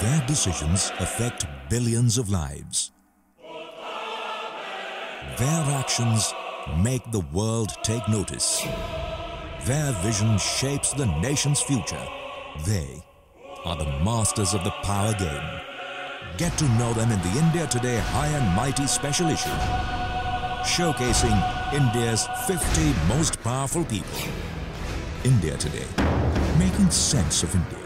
Their decisions affect billions of lives. Their actions make the world take notice. Their vision shapes the nation's future. They are the masters of the power game. Get to know them in the India Today High and Mighty special issue, showcasing India's 50 most powerful people. India Today, making sense of India.